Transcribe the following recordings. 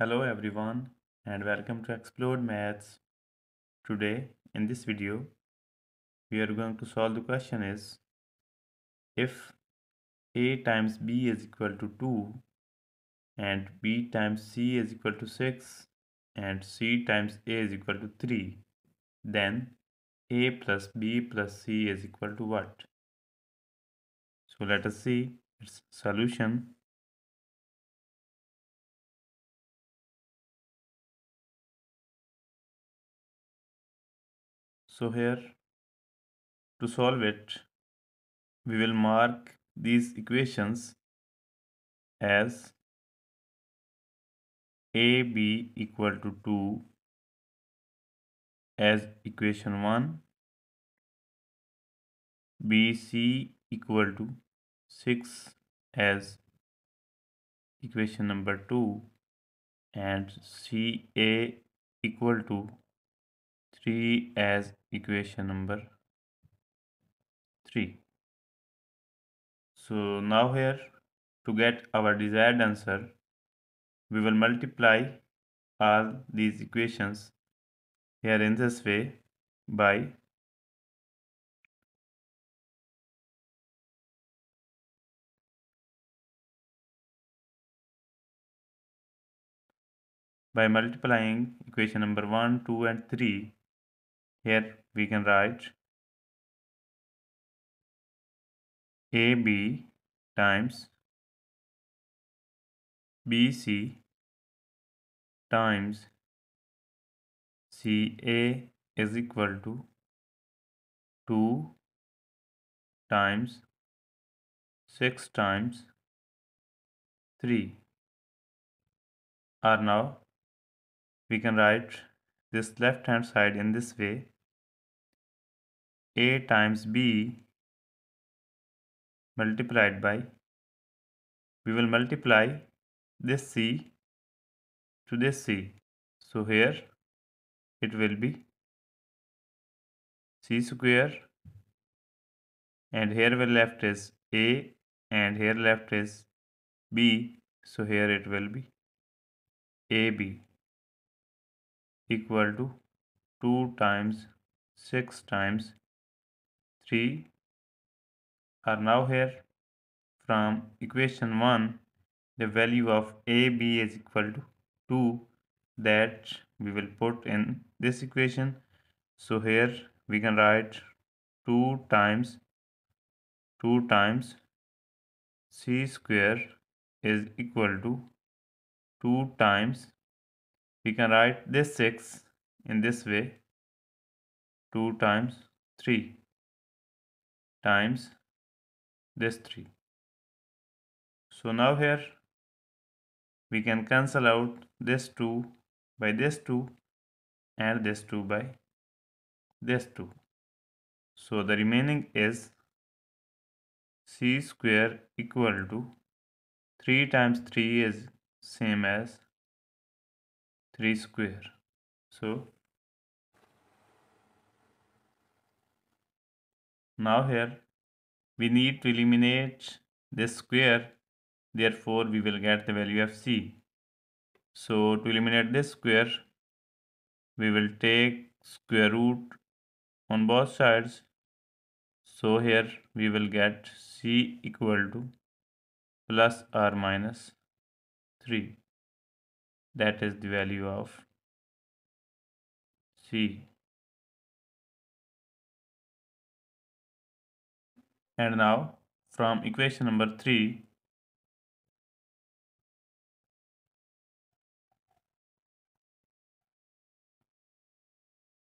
Hello everyone and welcome to Explored Maths. Today in this video we are going to solve the question is if a times b is equal to 2 and b times c is equal to 6 and c times a is equal to 3 then a plus b plus c is equal to what? So let us see its solution So here to solve it, we will mark these equations as AB equal to 2 as equation 1, BC equal to 6 as equation number 2 and CA equal to 3 as equation number 3. So now here to get our desired answer we will multiply all these equations here in this way by by multiplying equation number 1, 2 and 3 here we can write AB times BC times CA is equal to 2 times 6 times 3 or now we can write this left hand side in this way a times b multiplied by we will multiply this c to this c. So here it will be c square and here we left is a and here left is b. So here it will be ab equal to 2 times 6 times 3 are now here from equation 1 the value of AB is equal to 2 that we will put in this equation. So here we can write 2 times 2 times c square is equal to 2 times we can write this 6 in this way 2 times 3 times this 3. So now here we can cancel out this 2 by this 2 and this 2 by this 2. So the remaining is c square equal to 3 times 3 is same as 3 square. So Now here we need to eliminate this square therefore we will get the value of c. So to eliminate this square we will take square root on both sides. So here we will get c equal to plus or minus 3 that is the value of c. And now from equation number 3,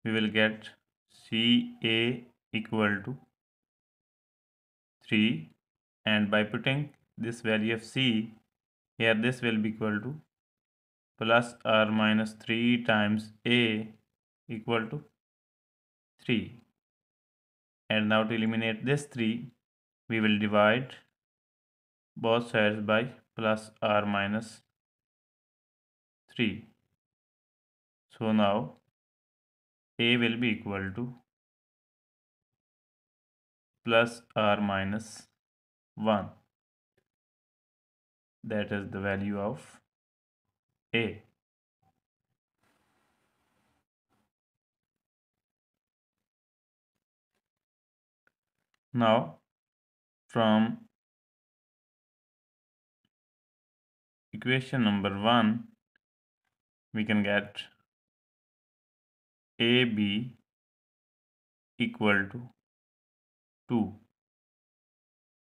we will get CA equal to 3 and by putting this value of C here this will be equal to plus or minus 3 times A equal to 3 and now to eliminate this 3 we will divide both sides by plus or minus 3 so now a will be equal to plus or minus 1 that is the value of a. Now from equation number 1 we can get AB equal to 2.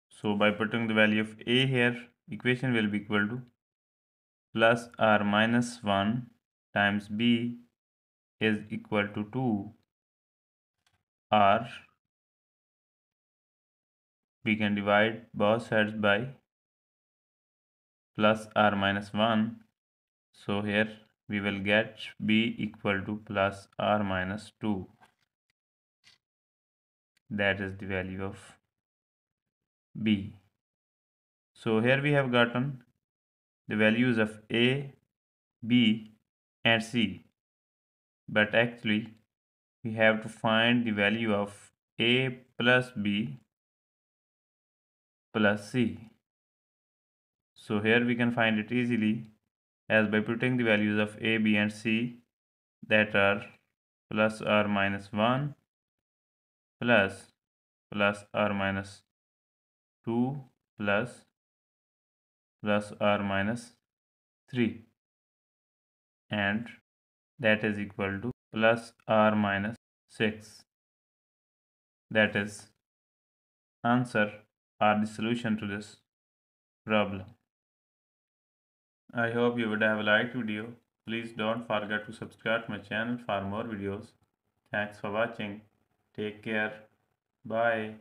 So by putting the value of A here equation will be equal to plus or minus 1 times B is equal to 2 or we can divide both sides by plus or minus 1 so here we will get b equal to plus or minus 2 that is the value of b. So here we have gotten the values of a b and c. But actually we have to find the value of a plus b plus c. So here we can find it easily as by putting the values of a, b and c that are plus or minus 1 plus plus or minus 2 plus plus or minus 3 and that is equal to plus or minus 6 that is answer or the solution to this problem I hope you would have liked video. Please don't forget to subscribe my channel for more videos. Thanks for watching. Take care. Bye.